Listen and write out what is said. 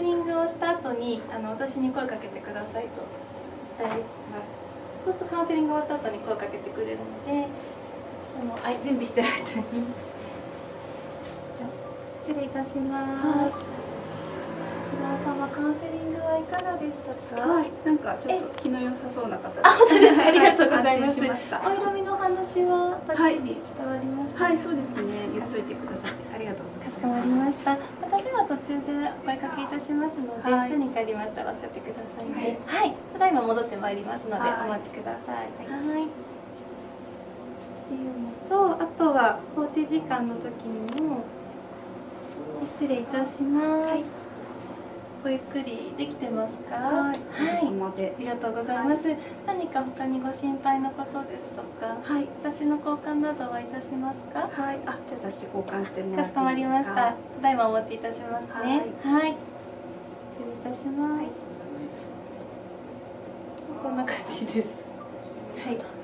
セリングをした後にあの私に声かけてくださいと伝えますそうするとカウンセリング終わった後に声かけてくれるのであのあ準備してる間に 失礼いたします、木澤様カウンセリングはいかがでしたか、はい、なんかちょっと気の良さそうな方で。あ本当ですか？ありがとうございます 安心しました。お色味のお話はバッチリ伝わりました、はい、そうですね。言っといてくださってありがとうございます。かしこまりました。またでは途中でお声かけいたしますので、はい何かありましたらおっしゃってくださいね。はい、ただいま戻ってまいりますので、はいお待ちください。はいはい。っていうのと、あとは放置時間の時にも失礼いたします。はいごゆっくりできてますか？はい、あ。りがとうございます。何か他にご心配のことですとか、はい、私の交換などはいたしますか？はい、あ、じゃあ雑誌交換してもらっていいですか？かしこまりました。ただいまお持ちいたしますね。はい。いたします。はいこんな感じです。はい。